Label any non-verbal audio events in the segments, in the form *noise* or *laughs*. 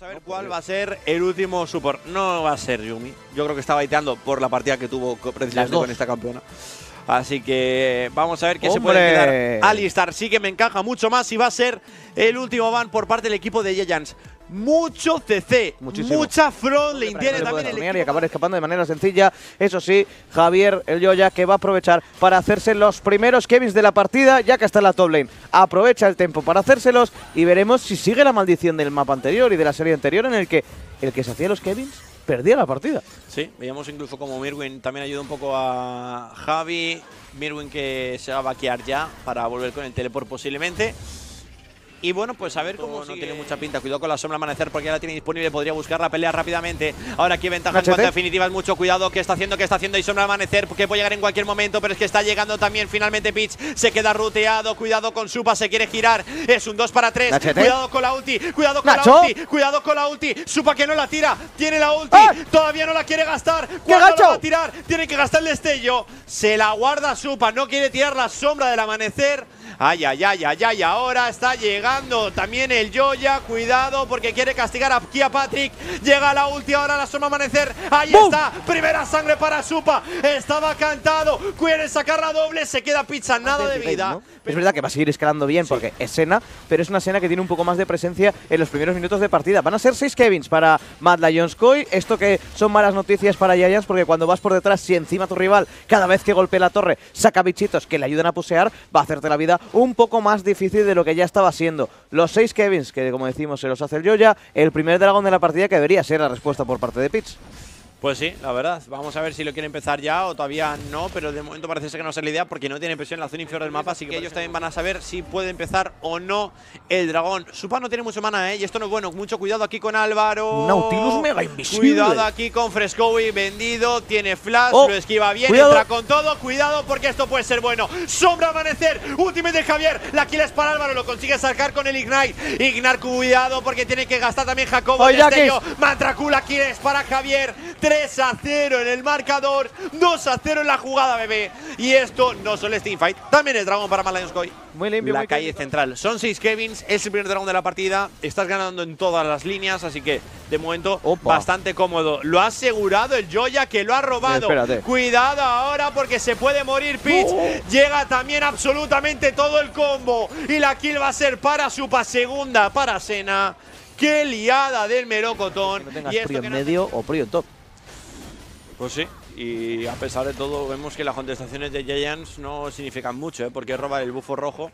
Vamos a ver cuál va a ser el último support. No va a ser Yumi. Yo creo que está baiteando por la partida que tuvo precisamente con esta campeona. Así que vamos a ver qué se puede quedar. Alistar sí que me encaja mucho más y va a ser el último ban por parte del equipo de Giants. Mucho CC, Muchísimo. mucha front No tiene le también el equipo. y acabar escapando de manera sencilla. Eso sí, Javier el Yoya que va a aprovechar para hacerse los primeros Kevins de la partida, ya que está en la top lane. Aprovecha el tiempo para hacérselos y veremos si sigue la maldición del mapa anterior y de la serie anterior en el que el que se hacía los Kevins perdía la partida. Sí, veíamos incluso como Mirwin también ayuda un poco a Javi. Mirwin que se va a vaquear ya para volver con el teleport posiblemente. Y bueno, pues a ver cómo no tiene mucha pinta. Cuidado con la sombra amanecer porque ya la tiene disponible. Podría buscar la pelea rápidamente. Ahora aquí ventaja en cuanto a definitivas. Mucho cuidado. ¿Qué está haciendo? ¿Qué está haciendo? Y sombra amanecer porque puede llegar en cualquier momento. Pero es que está llegando también finalmente Pitch. Se queda ruteado. Cuidado con Supa. Se quiere girar. Es un 2 para 3. Machete. Cuidado con la ulti. Cuidado con Nacho. la ulti. Cuidado con la ulti. Supa que no la tira. Tiene la ulti. ¡Ah! Todavía no la quiere gastar. ¿Cuándo gacho! la va a tirar? Tiene que gastar el destello. Se la guarda Supa. No quiere tirar la sombra del amanecer. Ay, ay, ay, ay, ay. Ahora está llegando también el Joya. Cuidado porque quiere castigar aquí a Patrick. Llega la ulti ahora la sombra amanecer. Ahí ¡Bum! está. Primera sangre para Supa. Estaba cantado. Quiere sacar la doble. Se queda pizza. Nada de vida. ¿no? Es verdad que va a seguir escalando bien porque es Sena, pero es una Sena que tiene un poco más de presencia en los primeros minutos de partida. Van a ser 6 Kevins para Mad Lions Koi. Esto que son malas noticias para Giants porque cuando vas por detrás, si encima tu rival cada vez que golpea la torre saca bichitos que le ayudan a pusear, va a hacerte la vida un poco más difícil de lo que ya estaba siendo. Los 6 Kevins, que como decimos se los hace el Joya, el primer dragón de la partida que debería ser la respuesta por parte de Pitch. Pues sí, la verdad. Vamos a ver si lo quiere empezar ya o todavía no, pero de momento parece ser que no es la idea porque no tiene presión en la zona inferior del mapa, así que ellos también van a saber si puede empezar o no el dragón. Supa no tiene mucho mana, ¿eh? Y esto no es bueno. Mucho cuidado aquí con Álvaro. Nautilus mega invisible. Cuidado aquí con Frescowi, vendido, tiene flash, Oh, lo esquiva bien, cuidado. entra con todo. Cuidado porque esto puede ser bueno. Sombra amanecer, último de Javier. La kill es para Álvaro, lo consigue sacar con el Ignite. Ignite, cuidado porque tiene que gastar también Jacobo. Mantracula kill es para Javier. 3 a 0 en el marcador, 2 a 0 en la jugada, bebé. Y esto no solo es teamfight, también es dragón para Koi. Muy limpio, La muy calle central. Son 6 Kevins, es el primer dragón de la partida. Estás ganando en todas las líneas, así que de momento Opa. bastante cómodo. Lo ha asegurado el Joya que lo ha robado. Cuidado ahora porque se puede morir Pitch. Llega también absolutamente todo el combo. Y la kill va a ser para Supa, segunda para Sena. Qué liada del melocotón. Que no tengas y esto frío que en no- medio o frío en top. Pues sí, y a pesar de todo vemos que las contestaciones de Giants no significan mucho, ¿eh? porque roba el bufo rojo,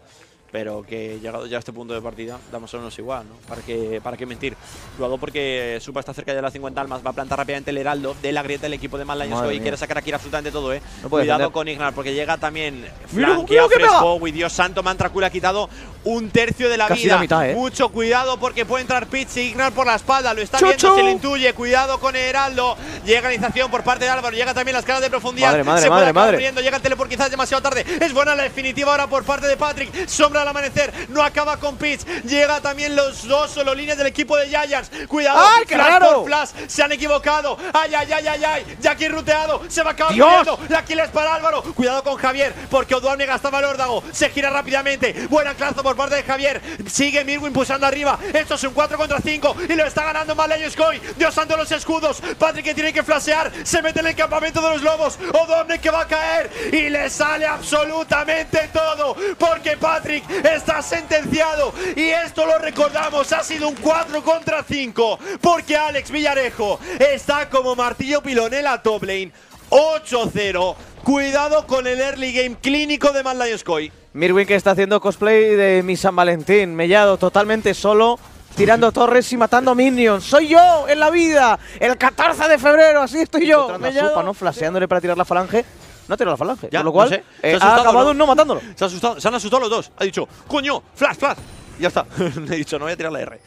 pero que llegado ya a este punto de partida, damos a menos igual, ¿no? ¿Para qué, ¿Para qué mentir? Luego porque Supa está cerca de las 50 almas, va a plantar rápidamente el heraldo de la grieta del equipo de Mad Lions y quiere sacar aquí absolutamente todo, ¿eh? No puede Cuidado defender. con Ignar, porque llega también flanquea. Fresco, y Dios santo, Mantracula ha quitado un tercio de la Casi vida. la mitad, ¿eh? Mucho cuidado porque puede entrar Pitch y Ignar por la espalda, lo está viendo, se le intuye, cuidado con Heraldo. Llega la iniciación por parte de Álvaro, llega también la escala de profundidad. Madre, madre, se puede madre, acabar madre. llega el teleport quizás demasiado tarde. Es buena la definitiva ahora por parte de Patrick. Sombra al amanecer, no acaba con Pitch. Llega también los dos solo líneas del equipo de Giants. Cuidado, ¡Ay, qué flash se han equivocado. Ay, ay, ay, ay, ay. Jackie ruteado, se va a acabar muriendo. La kill es para Álvaro. Cuidado con Javier, porque Oduane gastaba el órdago. Se gira rápidamente. Buen anclazo por parte de Javier. Sigue Mirwin pulsando arriba. Esto es un 4 contra 5 y lo está ganando Maleños Koi. Dios santo los escudos. Patrick que tiene que flashear. Se mete en el campamento de los lobos. Oduane que va a caer y le sale absolutamente todo. Porque Patrick está sentenciado. Y esto lo recordamos. Ha sido un 4 contra 5. Porque Alex Villarejo está como martillo pilón en la top lane. 8-0. Cuidado con el early game clínico de Mad Lions Koi. Mirwin que está haciendo cosplay de mi San Valentín, mellado totalmente solo, tirando torres y matando minions. ¡Soy yo en la vida! El 14 de febrero, así estoy yo. Supa, ¿no? Flasheándole para tirar la falange. No tiró la falange. Ya, con lo cual, no sé. Se eh, ha ha acabado ¿no? no matándolo. Se, ha asustado- se han asustado los dos. Ha dicho, coño, flash, flash. Ya está. *laughs* Le he dicho, no voy a tirar la R.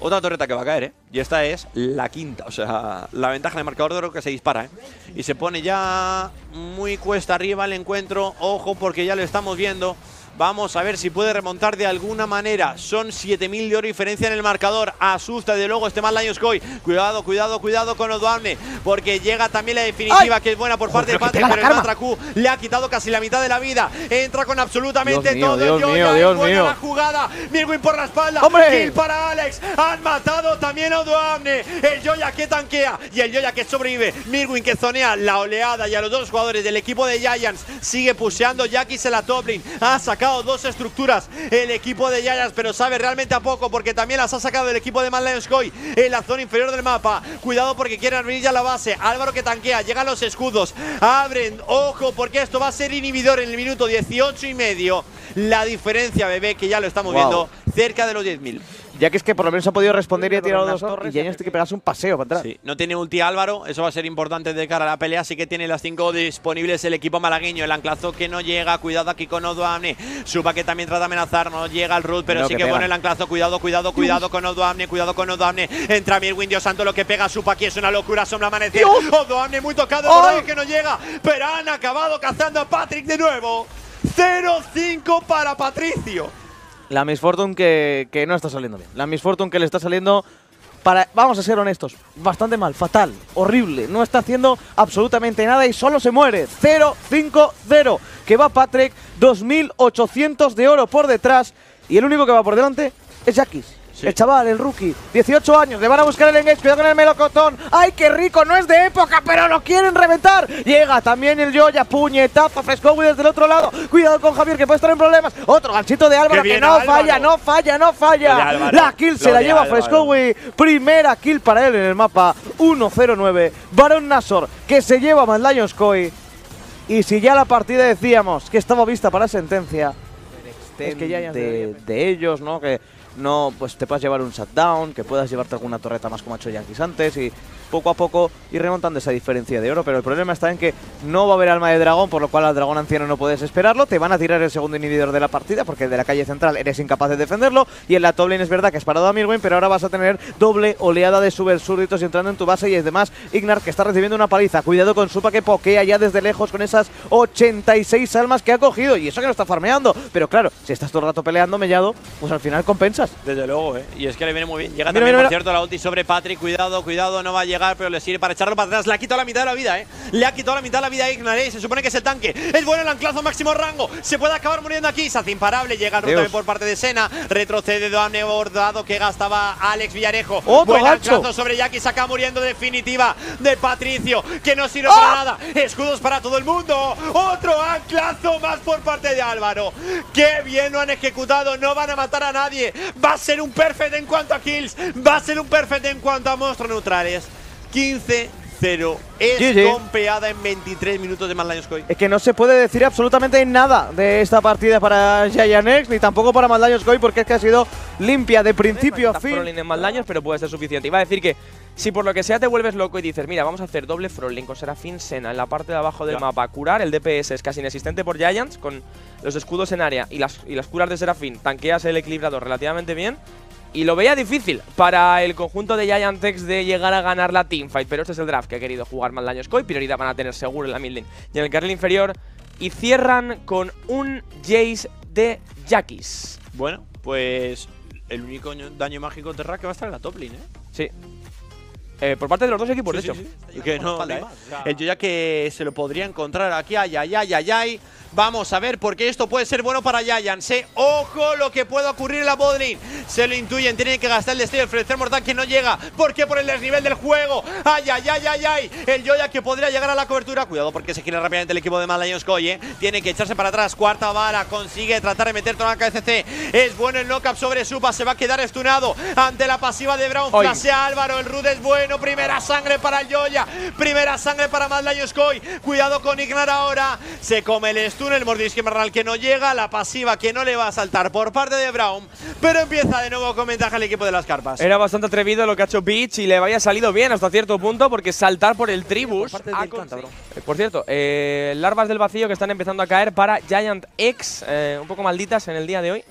Otra torreta que va a caer, ¿eh? Y esta es la quinta. O sea, la ventaja de marcador de oro que se dispara, ¿eh? Y se pone ya muy cuesta arriba el encuentro. Ojo, porque ya lo estamos viendo. Vamos a ver si puede remontar de alguna manera. Son 7000 de oro diferencia en el marcador. Asusta de luego este mal Lions Koi. Cuidado, cuidado, cuidado con Odoamne. Porque llega también la definitiva, que es buena por parte de Patrick. Pero el Matraku le ha quitado casi la mitad de la vida. Entra con absolutamente todo. Dios mío, Dios buena mío. la jugada. Mirwin por la espalda. ¡Hombre! Kill para Alex. Han matado también a Odoamne. El Joya que tanquea y el Joya que sobrevive. Mirwin que zonea la oleada y a los dos jugadores del equipo de Giants. Sigue puseando. Jackie se la top lane. Ha sacado dos estructuras el equipo de Giants, pero sabe realmente a poco porque también las ha sacado el equipo de Mad Lions Koi en la zona inferior del mapa. Cuidado porque quieren abrir ya la base. Álvaro que tanquea, llegan los escudos. Abren, ojo, porque esto va a ser inhibidor en el minuto 18 y medio. La diferencia, bebé, que ya lo estamos Wow. viendo, cerca de los 10.000. Ya que es que por lo menos ha podido responder y ha tirado dos torres. Y Giants tiene que pegarse un paseo para atrás. Sí, no tiene ulti Álvaro, eso va a ser importante de cara a la pelea, así que tiene las 5 disponibles el equipo malagueño, el anclazo que no llega, cuidado aquí con Odoamne, Suba que también trata de amenazar, no llega el root, pero No, sí que que, bueno el anclazo, cuidado, cuidado, cuidado con Odoamne, cuidado con Odoamne, entra Mirwin, Dios santo, lo que pega Supa aquí es una locura, sombra amanecer, Dios. Odoamne muy tocado. Morado que no llega, pero han acabado cazando a Patrick de nuevo, 0-5 para Patricio. La Miss Fortune que, que no está saliendo bien. La Miss Fortune que le está saliendo, para, vamos a ser honestos, bastante mal, fatal, horrible. No está haciendo absolutamente nada y solo se muere. 0-5-0. Que va Patrick, 2.800 de oro por detrás. Y el único que va por delante es Jackis. Sí. El chaval, el rookie, 18 años, le van a buscar el engage, cuidado con el melocotón. ¡Ay, qué rico! No es de época, pero lo quieren reventar. Llega también el Joya, puñetazo, Frescowi desde el otro lado. Cuidado con Javier, que puede estar en problemas. Otro ganchito de Álvaro ¡Qué que no Álvaro! falla, no falla, no falla. Álvaro, La kill se la lleva. Frescowi. Primera kill para él en el mapa. 1-0-9. Baron Nasor, que se lleva a Mad Lions Koi. Y si ya la partida decíamos que estaba vista para sentencia, es que ya de, de ellos, ¿no? Que no pues te puedas llevar un shutdown, que puedas llevarte alguna torreta más como ha hecho Yankees antes y poco a poco ir remontando esa diferencia de oro. Pero el problema está en que no va a haber alma de dragón, por lo cual al dragón anciano no puedes esperarlo. Te van a tirar el segundo inhibidor de la partida porque de la calle central eres incapaz de defenderlo. Y en la top es verdad que has parado a Mirwin, pero ahora vas a tener doble oleada de super súbditos entrando en tu base y además Ignar que está recibiendo una paliza. Cuidado con Supa que pokea ya desde lejos con esas 86 almas que ha cogido. Y eso que no está farmeando. Pero claro, si estás todo el rato peleando mellado, pues al final Desde luego, ¿eh? Y es que le viene muy bien. Llega Mira, también, mira, por mira. cierto, la ulti sobre Patrick. Cuidado, cuidado, no va a llegar, pero le sirve para echarlo para atrás. Le ha quitado la mitad de la vida, ¿eh? Le ha quitado la mitad de la vida a Ignar, ¿eh? Se supone que es el tanque. Es bueno el anclazo máximo rango. Se puede acabar muriendo aquí. Se hace imparable. Llega también por parte de Sena. Retrocede Doamne bordado que gastaba Alex Villarejo. Otro Buen gancho. anclazo sobre Jackie. Se acaba muriendo definitiva de Patricio. Que no sirve ¡Ah! para nada. Escudos para todo el mundo. Otro anclazo más por parte de Álvaro. Qué bien lo han ejecutado. No van a matar a nadie. Va a ser un perfect en cuanto a kills. Va a ser un perfect en cuanto a monstruos neutrales. 15-0. Es compeada en 23 minutos de Lions Koi. Es que no se puede decir absolutamente nada de esta partida para Giants ni tampoco para Lions Koi porque es que ha sido limpia de principio a fin. Frontline en más daños, pero puede ser suficiente. Iba a decir que si por lo que sea te vuelves loco y dices, mira, vamos a hacer doble frontline con Serafín Sena en la parte de abajo del Ya. mapa, curar, el DPS es casi inexistente por Giants, con los escudos en área y las, y las curas de Serafín, tanqueas el equilibrador relativamente bien. Y lo veía difícil para el conjunto de Giantex de llegar a ganar la teamfight, pero este es el draft que ha querido jugar más daños Koi, prioridad van a tener seguro en la mid lane y en el carril inferior. Y cierran con un Jace de Jackis. Bueno, pues el único daño mágico Terra que va a estar en la top lane, ¿eh? Sí. Eh, por parte de los dos equipos, Sí, de sí, hecho. sí. Que no, Espalda, no hay ¿eh? más. O sea- El Yoya que se lo podría encontrar aquí. Ay, ay, ay, ay, ay. Vamos a ver, porque esto puede ser bueno para Giants. ¿eh? Ojo lo que puede ocurrir en la botlane. Se lo intuyen, tienen que gastar el destello. El Frecer Mortal que no llega. ¿Por qué? Por el desnivel del juego. Ay, ay, ay, ay, ay. El Yoya que podría llegar a la cobertura. Cuidado porque se gira rápidamente el equipo de Mad Lions Koi, ¿eh? Tiene que echarse para atrás. Cuarta bala. Consigue tratar de meter toda la KCC. Es bueno el knockup sobre Supa. Se va a quedar estunado ante la pasiva de Brown. Ay. Flasea Álvaro. El Rude es bueno. Primera sangre para el Yoya. Primera sangre para Mad Lions Koi. Cuidado con Ignar ahora. Se come el stun. El mordisque marral que no llega. La pasiva que no le va a saltar por parte de Brown. Pero empieza de nuevo con ventaja el equipo de las carpas. Era bastante atrevido lo que ha hecho Beach y le había salido bien hasta cierto punto porque saltar por el tribus. Por. Eh, por cierto, eh, larvas del vacío que están empezando a caer para Giant X, eh, un poco malditas en el día de hoy.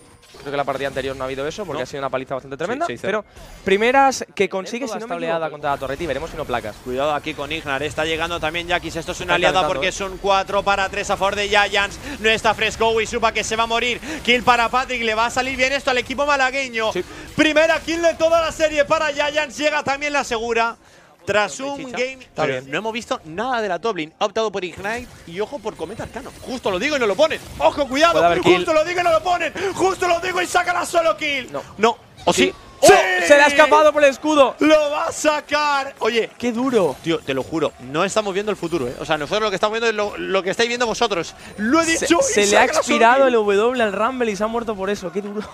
Creo que la partida anterior no ha habido eso porque No. ha sido una paliza bastante tremenda. sí, pero primeras que consigue si no esta me oleada contra la torreta y veremos si no placas. Cuidado aquí con Ignar, está llegando también Jackis. Esto es una Está aliada calentando, porque eh. son 4 para 3 a favor de Giants. No está Fresco y supa que se va a morir. Kill para Patrick, le va a salir bien esto al equipo malagueño. Sí. Primera kill de toda la serie para Giants, llega también la segura. Tras un game, Está bien. no hemos visto nada de la Toblin. Ha optado por Ignite y ojo por Cometa Arcano. Justo lo digo y no lo ponen. Ojo, cuidado. Justo lo digo y no lo ponen. Justo lo digo y saca la solo kill. No. No. ¿O sí? ¡Oh! ¡Se le ha escapado por el escudo! Lo va a sacar. Oye, ¡Qué duro! Tío, te lo juro, no estamos viendo el futuro, ¿eh? O sea, nosotros lo que estamos viendo es lo, lo que estáis viendo vosotros. Lo he dicho. se le ha expirado el W al Rumble y se ha muerto por eso. ¡Qué duro!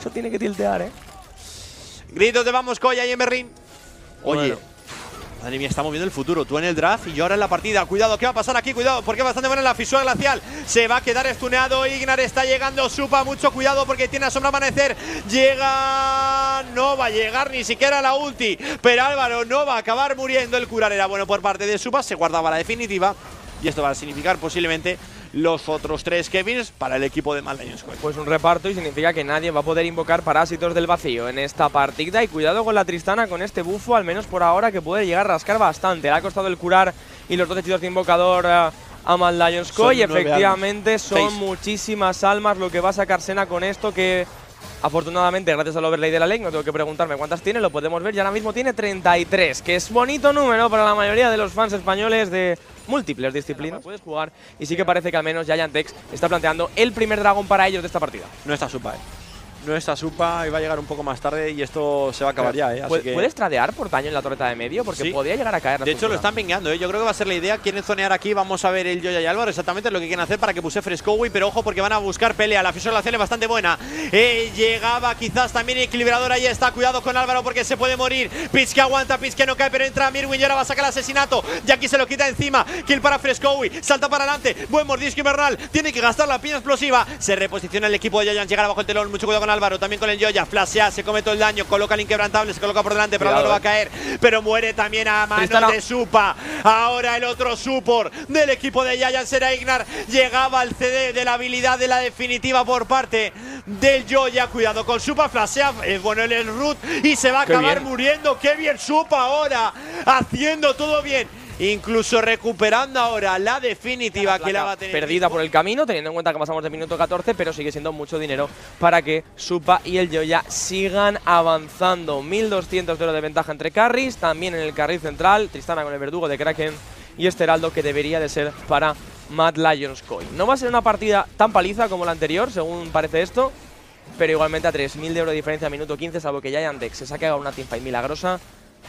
Eso tiene que tiltear, ¿eh? Gritos de vamos, Koya y. Oye. Madre mía, estamos viendo el futuro. Tú en el draft y yo ahora en la partida. Cuidado, ¿qué va a pasar aquí? Cuidado, porque es bastante buena la fisura glacial. Se va a quedar estuneado. Ignar está llegando. Supa, mucho cuidado porque tiene a sombra amanecer. Llega. No va a llegar ni siquiera la ulti. Pero Álvaro no va a acabar muriendo. El curar era bueno por parte de Supa. Se guardaba la definitiva. Y esto va a significar posiblemente los otros tres Kevins para el equipo de Mad Lions. Pues un reparto y significa que nadie va a poder invocar parásitos del vacío en esta partida. Y cuidado con la Tristana con este bufo, al menos por ahora, que puede llegar a rascar bastante. Le ha costado el curar y los dos hechizos de invocador eh, a Mad Lions Co. Son Y efectivamente son Seis. muchísimas almas lo que va a sacar Sena con esto que. Afortunadamente, gracias al overlay de la ley, no tengo que preguntarme cuántas tiene, lo podemos ver y ahora mismo tiene 33, que es bonito número para la mayoría de los fans españoles de múltiples disciplinas. Puedes jugar y sí que parece que al menos Giantex está planteando el primer dragón para ellos de esta partida. No está Supa, eh. No está Supa va a llegar un poco más tarde y esto se va a acabar ya, eh. Así ¿Puede- que- ¿Puedes tradear por daño en la torreta de medio? Porque Sí. podría llegar a caer. la De hecho, lo están vengando, ¿eh? Yo creo que va a ser la idea. Quieren zonear aquí. Vamos a ver el Joya y Álvaro exactamente lo que quieren hacer para que puse Frescowi. Pero ojo, porque van a buscar pelea. La fisuración es bastante buena. Eh, llegaba quizás también equilibrador. Ahí está. Cuidado con Álvaro porque se puede morir. Pitch que aguanta, Pitch que no cae, pero entra Mirwin y ahora va a sacar el asesinato. Y aquí se lo quita encima. Kill para Frescowi. Salta para adelante. Buen mordisco invernal. Tiene que gastar la piña explosiva. Se reposiciona el equipo de Giants. Llega abajo el telón. Mucho cuidado con Álvaro. También con el Joya. Flashea. Se come todo el daño. Coloca el inquebrantable. Se coloca por delante. Pero Álvaro va a eh. caer. Pero muere también a manos Tristana. de Supa. Ahora el otro support del equipo de Giants será Ignar. Llegaba al CD de la habilidad de la definitiva por parte del Joya. Cuidado con Supa. Flashea. Es bueno el root. Y se va a Qué acabar bien. muriendo. Qué bien Supa ahora. Haciendo todo bien. Incluso recuperando ahora la definitiva que la va a tener. Perdida por el camino, teniendo en cuenta que pasamos de minuto 14, pero sigue siendo mucho dinero para que Supa y el Joya sigan avanzando. 1200 de oro de ventaja entre carries, también en el carril central, Tristana con el verdugo de Kraken y este heraldo que debería de ser para Mad Lions Coin. No va a ser una partida tan paliza como la anterior, según parece esto, pero igualmente a 3.000 de oro de diferencia a minuto 15, salvo que Giantex se saque una teamfight milagrosa,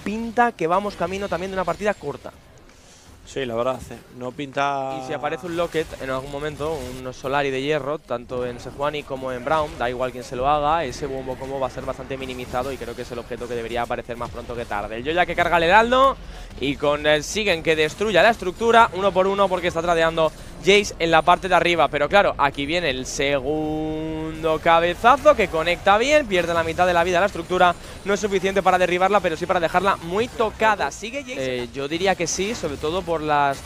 pinta que vamos camino también de una partida corta. Sí, la verdad. No pinta. Y si aparece un Locket en algún momento, un Solari de hierro, tanto en Sejuani como en Brown, da igual quién se lo haga, ese bombo combo va a ser bastante minimizado y creo que es el objeto que debería aparecer más pronto que tarde. El Yoya que carga el heraldo y con el Siguen que destruya la estructura, uno por uno porque está tradeando Jace en la parte de arriba. Pero claro, aquí viene el segundo cabezazo que conecta bien, pierde la mitad de la vida la estructura, no es suficiente para derribarla, pero sí para dejarla muy tocada. Sigue Jace. Eh, yo diría que sí, sobre todo por las...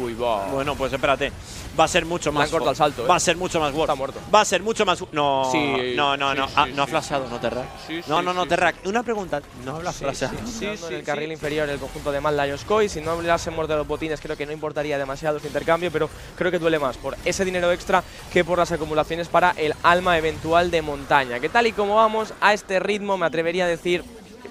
Uy, va. Bueno, pues espérate. Va a ser mucho más. worth. el salto, ¿eh? Va a ser mucho más. worth. Está muerto. Va a ser mucho más. No, Sí, no, no, no. sí, Ah, sí, no ha flasheado, no Terrac. Sí, no, no, no, sí, Terrac. Una pregunta. No Sí, flasheado. sí, sí, en el carril inferior el conjunto de Lions Koi. Si no hablásemos de los botines, creo que no importaría demasiado este intercambio, pero creo que duele más por ese dinero extra que por las acumulaciones para el alma eventual de montaña. Que tal y como vamos a este ritmo, me atrevería a decir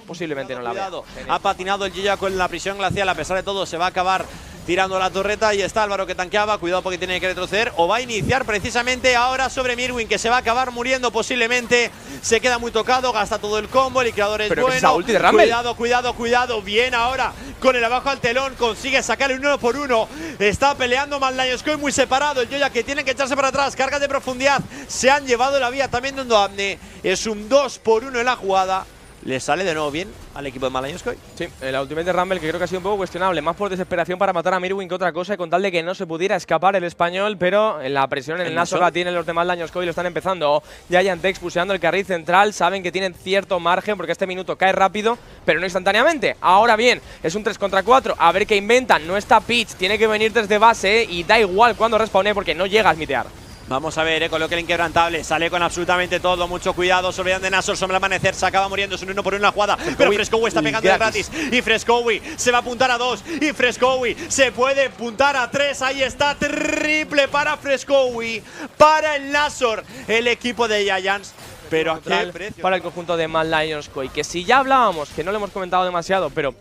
posiblemente no la vea. Ha patinado el Gilla con la prisión glacial. A pesar de todo, se va a acabar tirando la torreta. Y está Álvaro que tanqueaba. Cuidado porque tiene que retroceder. O va a iniciar precisamente ahora sobre Mirwin, que se va a acabar muriendo posiblemente. Se queda muy tocado, gasta todo el combo. El creador es Pero bueno. esa ulti de cuidado, cuidado, cuidado. Bien ahora con el abajo al telón. Consigue sacarle un uno por uno. Está peleando Lions Coin muy separado. El Joya que tiene que echarse para atrás. Cargas de profundidad. Se han llevado la vía también dando Amne. Es un 2 por 1 en la jugada. Le sale de nuevo bien al equipo de Coin. Sí, el Ultimate Rumble que creo que ha sido un poco cuestionable, más por desesperación para matar a Mirwin que otra cosa, y con tal de que no se pudiera escapar el español, pero en la presión en el, Naso la tienen los demás daños Koi, lo están empezando. Giant puseando el carril central, saben que tienen cierto margen porque este minuto cae rápido, pero no instantáneamente. Ahora bien, es un 3 contra 4, a ver qué inventan. No está Pitch, tiene que venir desde base y da igual cuando respawne porque no llega a smitear. Vamos a ver, eh, con lo que el inquebrantable sale con absolutamente todo. Mucho cuidado. Se olvidan de Nasor sobre el amanecer. Se acaba muriendo. Es un uno por uno la jugada. Pero Frescowi está pegando de gratis. Y Frescowi se va a apuntar a dos. Y Frescowi se puede apuntar a tres. Ahí está. Triple para Frescowi. Para el Nasor. El equipo de Giants. Pero a qué precio. para el conjunto de Mad Lions Koi. Que si ya hablábamos, que no lo hemos comentado demasiado, pero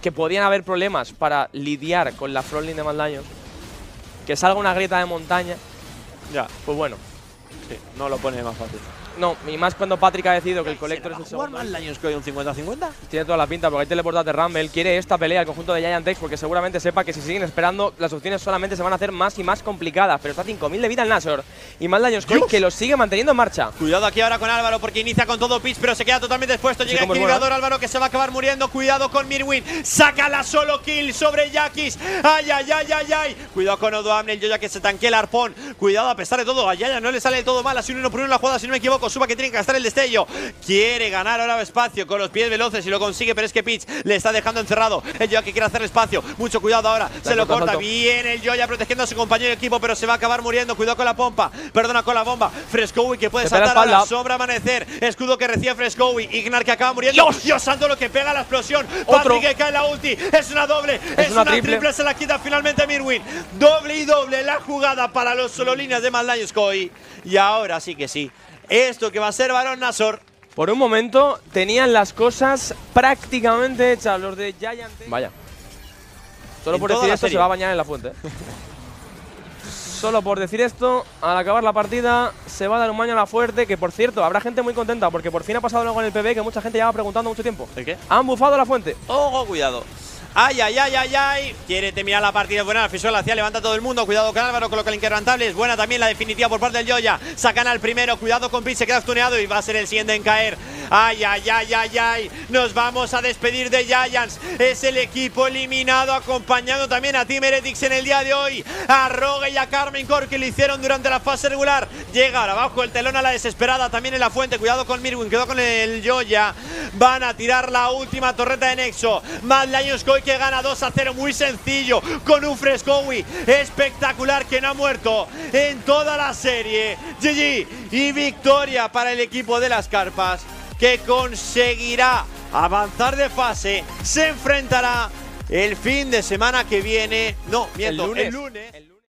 que podían haber problemas para lidiar con la frontline de Mad Lions, que salga una grieta de montaña, Ya, pues bueno. sí, no lo pone más fácil. No, y más cuando Patrick ha decidido que el Collector es el ¿Jugar segundo. mal Lions Koi un 50-50? Tiene toda la pinta porque hay teleportas de Rumble. Quiere esta pelea al conjunto de Giant X porque seguramente sepa que si siguen esperando, las opciones solamente se van a hacer más y más complicadas. Pero está a 5000 de vida el Nashor. Y Mad Lions Dios. que lo sigue manteniendo en marcha. Cuidado aquí ahora con Álvaro porque inicia con todo pitch, pero se queda totalmente expuesto. Llega es equilibrador. Álvaro que se va a acabar muriendo. Cuidado con Mirwin. Saca la solo kill sobre Yakis. Ay, ay, ay, ay, ay. Cuidado con Odoamne, el Yoya que se tanquea el arpón. Cuidado a pesar de todo. A Yaya no le sale del todo mal. Así uno por uno la jugada, si no me equivoco. Suba que tiene que gastar el destello. Quiere ganar ahora espacio con los pies veloces y lo consigue, pero es que Pitch le está dejando encerrado. El Yoya que quiere hacer espacio. Mucho cuidado ahora. Se lo corta salto. Bien el Yoya protegiendo a su compañero de equipo, pero se va a acabar muriendo. Cuidado con la pompa. Perdona con la bomba. Frescowi que puede Se saltar ahora. espalda. Sombra amanecer. Escudo que recibe Frescowi. Ignar que acaba muriendo. Dios, santo lo que pega la explosión. Otro. Patrick que cae la ulti. Es una doble. Es, una una, triple. triple. Se la quita finalmente Mirwin. Doble y doble la jugada para los solo líneas de Koi. Y ahora sí que sí. Esto que va a ser Barón Nasor. Por un momento tenían las cosas prácticamente hechas los de Giant. Vaya. Solo En por decir esto serie. se va a bañar en la fuente. *laughs* Solo por decir esto, al acabar la partida se va a dar un baño a la fuerte, que por cierto, habrá gente muy contenta porque por fin ha pasado algo en el PB que mucha gente lleva preguntando mucho tiempo. ¿El qué? Han bufado la fuente. Ojo, cuidado. Ay, ay, ay, ay, ay. Quiere terminar la partida. Buena la fisura hacia levanta todo el mundo. Cuidado con Álvaro, coloca el inquebrantable. Es buena también la definitiva por parte del Yoya. Sacan al primero. Cuidado con Pitch, se queda stuneado y va a ser el siguiente en caer. Ay, ay, ay, ay, ay. Nos vamos a despedir de Giants. Es el equipo eliminado, acompañando también a Team Heretics en el día de hoy. A Rogue y a Carmen Core que lo hicieron durante la fase regular. Llega ahora abajo el telón a la desesperada. También en la fuente. Cuidado con Mirwin, cuidado con el Yoya. Van a tirar la última torreta de Nexo. Mad Lions Que gana 2 a 0. Muy sencillo. Con un Frescowi espectacular que no ha muerto en toda la serie. GG. Y victoria para el equipo de las carpas que conseguirá avanzar de fase. Se enfrentará el fin de semana que viene. No, miento, lunes. El lunes. El